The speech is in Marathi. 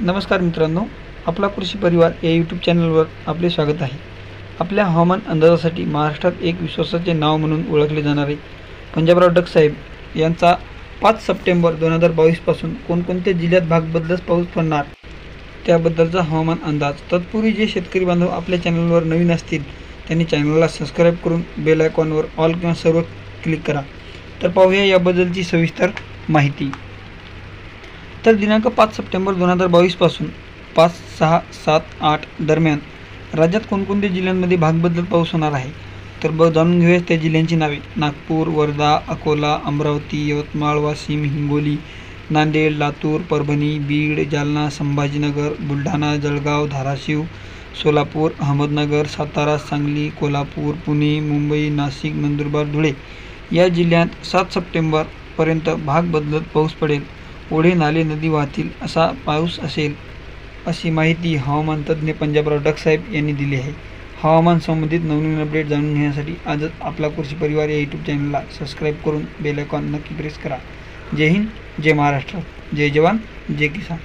नमस्कार मित्रांनो आपला कृषी परिवार या यूट्यूब चॅनलवर आपले स्वागत आहे. आपल्या हवामान अंदाजासाठी महाराष्ट्रात एक विश्वासाचे नाव म्हणून ओळखले जाणारे पंजाबराव डक साहेब यांचा पाच सप्टेंबर दोन हजार बावीसपासून कोणकोणत्या जिल्ह्यात भागबद्दल पाऊस पडणार? त्याबद्दलचा हवामान अंदाज तत्पूर्वी जे शेतकरी बांधव आपल्या चॅनलवर नवीन असतील त्यांनी चॅनलला सबस्क्राईब करून बेल आयकॉनवर ऑल किंवा सर्व क्लिक करा. तर पाहूया याबद्दलची सविस्तर माहिती. तर दिनांक पाच सप्टेंबर दोन हजार बावीसपासून पाच सहा सात आठ दरम्यान राज्यात कोणकोणत्या जिल्ह्यांमध्ये भागबद्दल पाऊस होणार आहे? तर ब जाणून घेऊयात त्या जिल्ह्यांची नावे. नागपूर वर्धा अकोला अमरावती यवतमाळ वाशिम हिंगोली नांदेड लातूर परभणी बीड जालना संभाजीनगर बुलढाणा जळगाव धाराशिव सोलापूर अहमदनगर सातारा सांगली कोल्हापूर पुणे मुंबई नाशिक नंदुरबार धुळे या जिल्ह्यात सात सप्टेंबरपर्यंत भाग बदलत पाऊस पडेल. ओढे नाले नदी वाहतील असा पाऊस असेल अशी माहिती हवामान तज्ज्ञ पंजाबराव डकसाहेब यांनी दिली आहे. हवामान संबंधित नवनवीन अपडेट जाणून घेण्यासाठी आजच आपला कृषी परिवार या यूट्यूब चॅनलला सबस्क्राईब करून बेलायकॉन नक्की प्रेस करा. जय हिंद जय महाराष्ट्र जय जवान जय किसान.